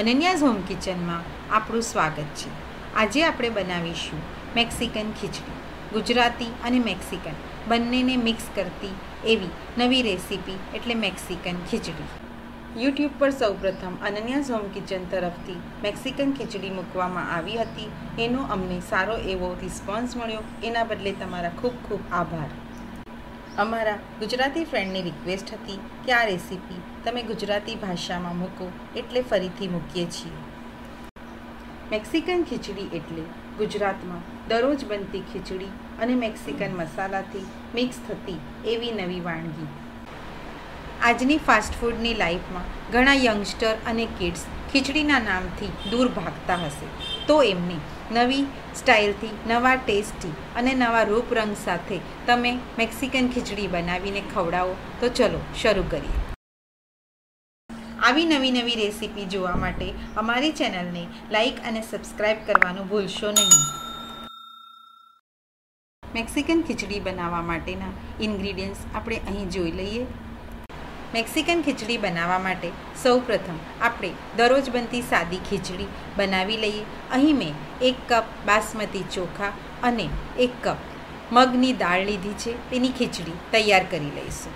અનન્યાઝ home કિચનમાં આપણું સ્વાગત છે. આજે આપણે બનાવીશું મેક્સિકન ખીચડી, ગુજરાતી અને મેક્સિકન. બંનેને મિક્સ કરતી એવી નવી રેસીપી એટલે મેક્સિકન ખીચડી. યુટ્યુબ પર સૌપ્રથમ અનન્યાઝ હોમ કિચન તરફથી મેક્સિકન ખીચડી મૂકવામાં આવી હતી. એનો અમને સારો એવો રિસ્પોન્સ મળ્યો. એના બદલે તમારા ખૂબ ખૂબ આભાર. અમારા ગુજરાતી ફ્રેન્ડની રિક્વેસ્ટ હતી કે આ રેસીપી તમે ગુજરાતી ભાષામાં મૂકો એટલે ફરીથી મૂકીએ છીએ. મેક્સિકન ખીચડી એટલે ગુજરાતમાં દરરોજ બનતી ખીચડી અને મેક્સિકન મસાલાથી મિક્સ થતી એવી નવી વાનગી. આજની ફાસ્ટફૂડની લાઈફમાં ઘણા યંગસ્ટર અને કિડ્સ ખીચડીના નામથી દૂર ભાગતા હશે. તો એમને નવી સ્ટાઇલથી નવા ટેસ્ટી અને નવા રૂપ રંગ સાથે તમે મેક્સિકન ખીચડી બનાવીને ખવડાવો. તો ચલો શરૂ કરીએ. આવી નવી નવી રેસીપી જોવા માટે અમારી ચેનલને લાઈક અને સબસ્ક્રાઈબ કરવાનું ભૂલશો નહીં. મેક્સિકન ખીચડી બનાવવા માટેના ઇન્ગ્રીડિયન્ટ્સ આપણે અહીં જોઈ લઈએ. મેક્સિકન ખીચડી બનાવવા માટે સૌપ્રથમ આપણે દરરોજ બનતી સાદી ખીચડી બનાવી લઈએ. અહીં મેં એક કપ બાસમતી ચોખા અને એક કપ મગની દાળ લીધી છે. તેની ખીચડી તૈયાર કરી લઈશું.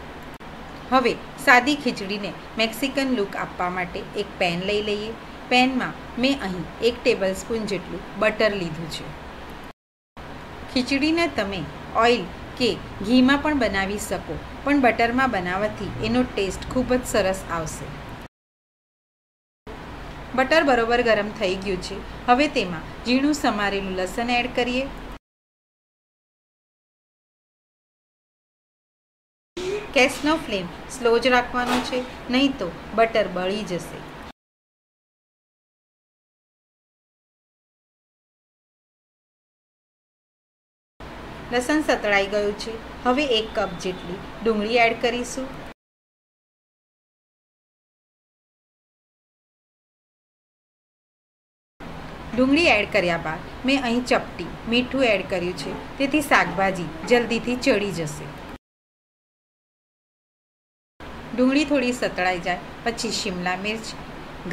હવે સાદી ખીચડીને મેક્સિકન લુક આપવા માટે એક પેન લઈ લઈએ. પેનમાં મેં અહીં એક ટેબલ સ્પૂન જેટલું બટર લીધું છે. ખીચડીને તમે ઓઇલ કે ઘીમાં પણ બનાવી શકો. પણ બટરમાં બનાવવાથી એનો ટેસ્ટ ખૂબ જ સરસ આવશે. બટર બરોબર ગરમ થઈ ગયું છે. હવે તેમાં ઝીણું સમારેલું લસણ એડ કરીએ. ગેસનો ફ્લેમ સ્લો જ રાખવાનો છે, નહીં તો બટર બળી જશે. લસણ સતળાઈ ગયું છે. હવે એક કપ જેટલી ડુંગળી એડ કરીશું. ડુંગળી એડ કર્યા બાદ મેં અહીં ચપટી મીઠું એડ કર્યું છે. તેથી શાકભાજી જલ્દીથી ચડી જશે. ડુંગળી થોડી સતળાઈ જાય, પછી શિમલા મિર્ચ,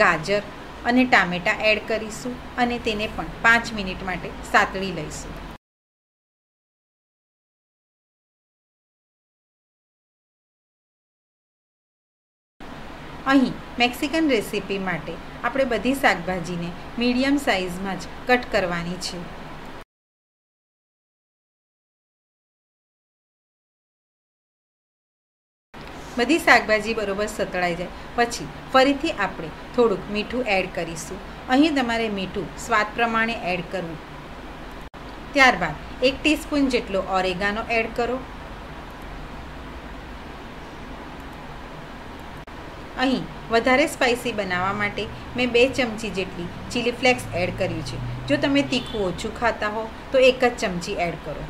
ગાજર અને ટામેટાં એડ કરીશું અને તેને પણ પાંચ મિનિટ માટે સાતળી લઈશું. અહીં મેક્સિકન રેસીપી માટે આપણે બધી શાકભાજીને મીડિયમ સાઇઝમાં જ કટ કરવાની છે. બધી શાકભાજી બરોબર સતળાઈ જાય. પછી ફરીથી આપણે થોડુંક મીઠું એડ કરીશું. અહીં તમારે મીઠું સ્વાદ પ્રમાણે એડ કરવું. ત્યારબાદ એક ટીસ્પૂન જેટલો ઓરેગાનો એડ કરો. અહીં વધારે સ્પાઇસી બનાવવા માટે મેં બે ચમચી જેટલી ચીલી ફ્લેક્સ એડ કર્યું છે. જો તમે તીખું ઓછું ખાતા હો, તો એક જ ચમચી એડ કરો.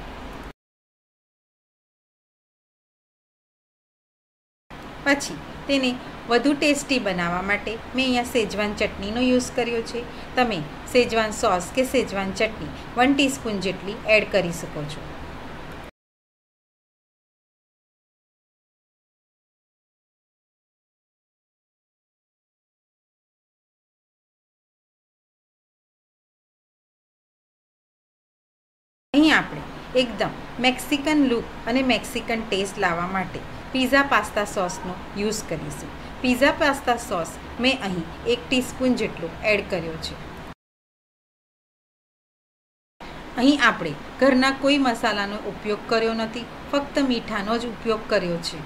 પછી તેને વધુ ટેસ્ટી બનાવવા માટે મેં અહીંયા સેજવાન ચટણીનો યુઝ કર્યો છે. તમે સેજવાન સોસ કે સેજવાન ચટણી વન ટીસ્પૂન જેટલી એડ કરી શકો છો. અહીં આપણે એકદમ મેક્સિકન લુક અને મેક્સિકન ટેસ્ટ લાવવા માટે પીઝા પાસ્તા સોસનો યુઝ કરીશું. પીઝા પાસ્તા સોસ મેં અહીં એક ટીસ્પૂન જેટલો એડ કર્યો છે. અહીં આપણે ઘરના કોઈ મસાલાનો ઉપયોગ કર્યો નથી, ફક્ત મીઠાનો જ ઉપયોગ કર્યો છે.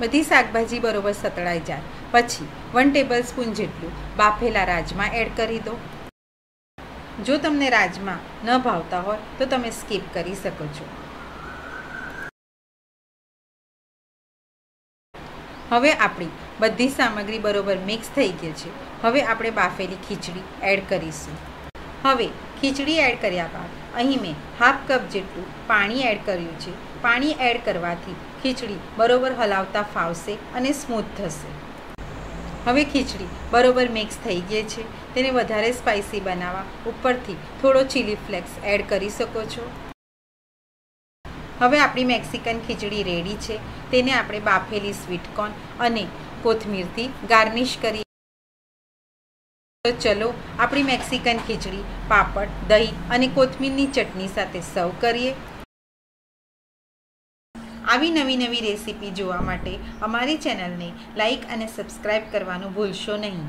બધી શાકભાજી બરોબર સતળાઈ જાય. પછી વન ટેબલ સ્પૂન જેટલું બાફેલા રાજમા એડ કરી દો. જો તમને રાજમા ન ભાવતા હોય તો તમે સ્કીપ કરી શકો છો. હવે આપણી બધી સામગ્રી બરોબર મિક્સ થઈ ગઈ છે. હવે આપણે બાફેલી ખીચડી એડ કરીશું. હવે ખીચડી એડ કર્યા બાદ અહીં મેં હાફ કપ જેટલું પાણી એડ કર્યું છે. પાણી એડ કરવાથી ખીચડી બરોબર હલાવતા ફાવશે અને સ્મૂથ થશે. હવે ખીચડી બરોબર મિક્સ થઈ ગઈ છે. તેને વધારે સ્પાઇસી બનાવવા ઉપરથી થોડો ચીલી ફ્લેક્સ એડ કરી શકો છો. હવે આપણી મેક્સિકન ખીચડી રેડી છે. તેને આપણે બાફેલી સ્વીટકોર્ન અને કોથમીરથી ગાર્નિશ કરીએ તો ચલો આપણી મેક્સિકન ખીચડી પાપડ, દહીં અને કોથમીરની ચટણી સાથે સર્વ કરીએ. આવી નવી નવી રેસીપી જોવા માટે અમારી ચેનલને લાઇક અને સબસ્ક્રાઈબ કરવાનું ભૂલશો નહીં.